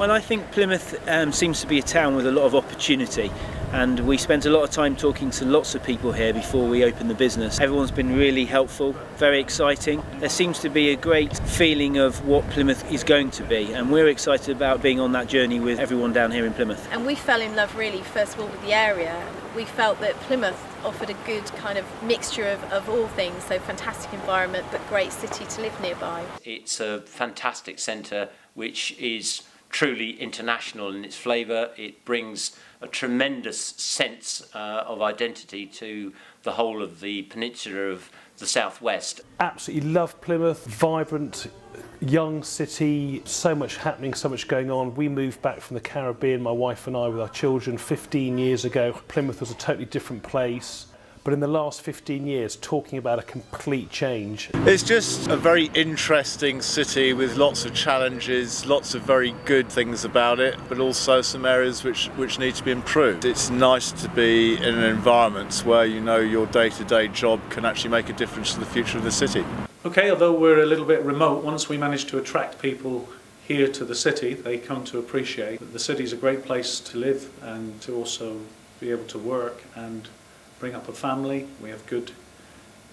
Well, I think Plymouth um, seems to be a town with a lot of opportunity and we spent a lot of time talking to lots of people here before we opened the business. Everyone's been really helpful, very exciting. There seems to be a great feeling of what Plymouth is going to be and we're excited about being on that journey with everyone down here in Plymouth. And we fell in love really first of all with the area. We felt that Plymouth offered a good kind of mixture of, of all things, so fantastic environment but great city to live nearby. It's a fantastic centre which is truly international in its flavour. It brings a tremendous sense uh, of identity to the whole of the peninsula of the southwest. Absolutely love Plymouth, vibrant, young city, so much happening, so much going on. We moved back from the Caribbean, my wife and I, with our children 15 years ago. Plymouth was a totally different place but in the last 15 years talking about a complete change. It's just a very interesting city with lots of challenges, lots of very good things about it, but also some areas which, which need to be improved. It's nice to be in an environment where you know your day-to-day -day job can actually make a difference to the future of the city. Okay, although we're a little bit remote, once we manage to attract people here to the city, they come to appreciate that the city is a great place to live and to also be able to work and bring up a family, we have good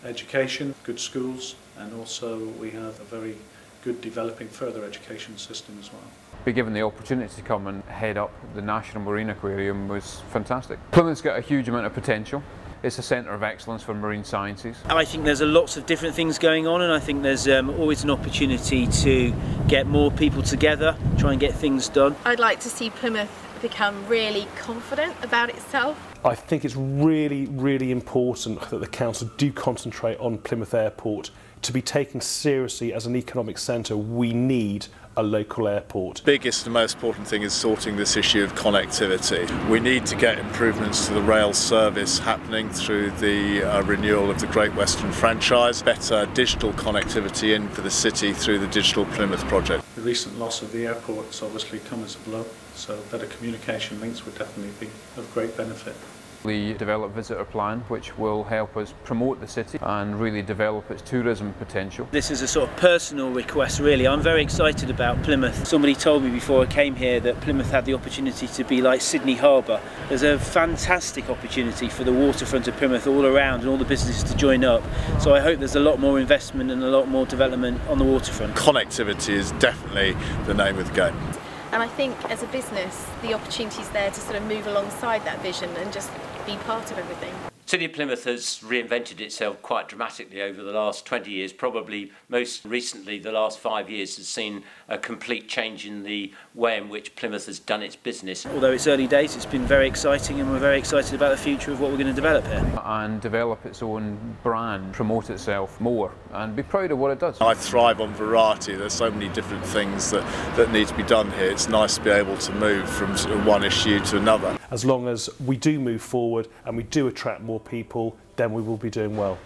education, good schools, and also we have a very good developing further education system as well. Be given the opportunity to come and head up the National Marine Aquarium was fantastic. Plymouth's got a huge amount of potential. It's a centre of excellence for marine sciences. I think there's a lots of different things going on and I think there's um, always an opportunity to get more people together, try and get things done. I'd like to see Plymouth become really confident about itself. I think it's really, really important that the council do concentrate on Plymouth Airport. To be taken seriously as an economic centre, we need a local airport. The biggest and most important thing is sorting this issue of connectivity. We need to get improvements to the rail service happening through the uh, renewal of the Great Western franchise, better digital connectivity in for the city through the Digital Plymouth project. The recent loss of the airport has obviously come as a blow, so better communication links would definitely be of great benefit. We develop visitor plan which will help us promote the city and really develop its tourism potential. This is a sort of personal request really. I'm very excited about Plymouth. Somebody told me before I came here that Plymouth had the opportunity to be like Sydney Harbour. There's a fantastic opportunity for the waterfront of Plymouth all around and all the businesses to join up. So I hope there's a lot more investment and a lot more development on the waterfront. Connectivity is definitely the name of the game. And I think as a business, the opportunity is there to sort of move alongside that vision and just be part of everything. City of Plymouth has reinvented itself quite dramatically over the last 20 years. Probably most recently, the last five years has seen a complete change in the way in which Plymouth has done its business. Although it's early days, it's been very exciting and we're very excited about the future of what we're going to develop here. And develop its own brand, promote itself more and be proud of what it does. I thrive on variety. There's so many different things that, that need to be done here. It's nice to be able to move from one issue to another. as long as we do move forward and we do attract more people, then we will be doing well.